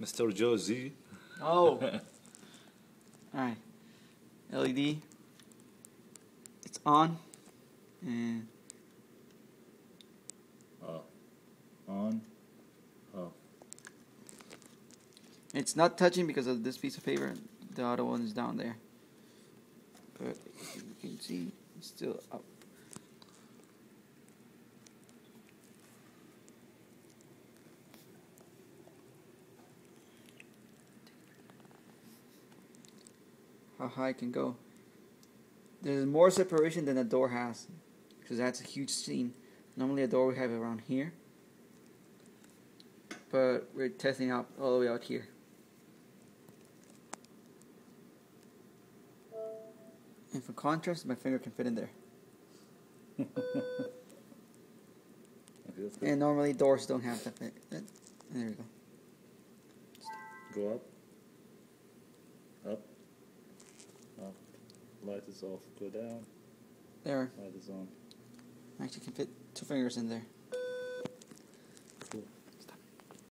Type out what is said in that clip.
Mr. Josie. Oh. Alright. LED. It's on. And Oh. On. Oh. it's not touching because of this piece of paper. The other one is down there. But you can see it's still up. How high it can go. There's more separation than a door has. Because that's a huge scene. Normally a door we have around here. But we're testing out all the way out here. And for contrast, my finger can fit in there. Okay, that's good. And normally doors don't have that. Fit. There we go. Go. Up. Up. Light is off. Go down. There, Light is on. Actually can fit two fingers in there.